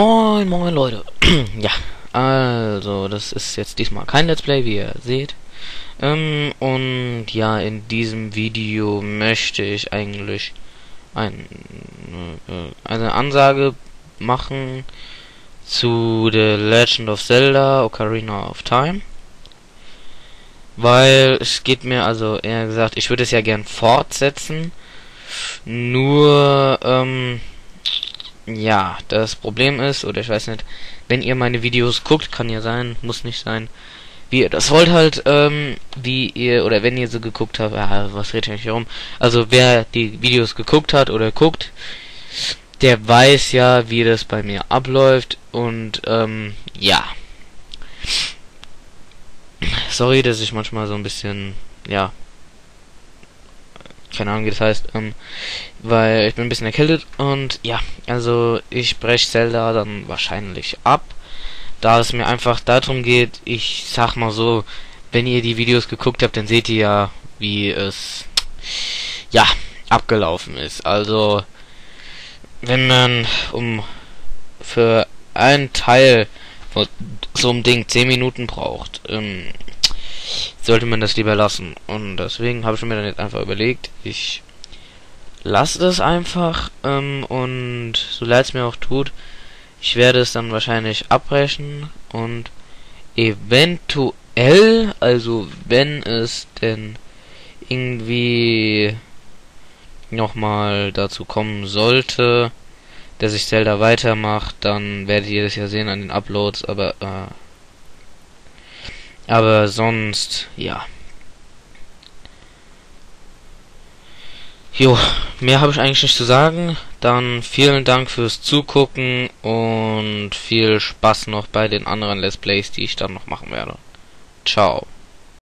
Moin, moin Leute. ja, also das ist jetzt diesmal kein Let's Play, wie ihr seht. Ähm, und ja, in diesem Video möchte ich eigentlich ein, äh, eine Ansage machen zu The Legend of Zelda Ocarina of Time. Weil es geht mir, also eher gesagt, ich würde es ja gern fortsetzen. Nur, ähm, ja, das Problem ist, oder ich weiß nicht, wenn ihr meine Videos guckt, kann ja sein, muss nicht sein, wie ihr das wollt halt, ähm, wie ihr, oder wenn ihr so geguckt habt, ja, was redet ich hier rum, also wer die Videos geguckt hat oder guckt, der weiß ja, wie das bei mir abläuft und, ähm, ja. Sorry, dass ich manchmal so ein bisschen, ja, keine Ahnung, wie das heißt, ähm, weil ich bin ein bisschen erkältet und ja, also ich breche Zelda dann wahrscheinlich ab, da es mir einfach darum geht, ich sag mal so, wenn ihr die Videos geguckt habt, dann seht ihr ja, wie es, ja, abgelaufen ist. Also, wenn man um für einen Teil von so einem Ding 10 Minuten braucht, ähm, sollte man das lieber lassen. Und deswegen habe ich mir dann jetzt einfach überlegt, ich lasse das einfach ähm, und so leid es mir auch tut, ich werde es dann wahrscheinlich abbrechen und eventuell, also wenn es denn irgendwie nochmal dazu kommen sollte, dass ich Zelda weitermacht, dann werdet ihr das ja sehen an den Uploads, aber äh, aber sonst, ja. Jo, mehr habe ich eigentlich nicht zu sagen. Dann vielen Dank fürs Zugucken und viel Spaß noch bei den anderen Let's Plays, die ich dann noch machen werde. Ciao.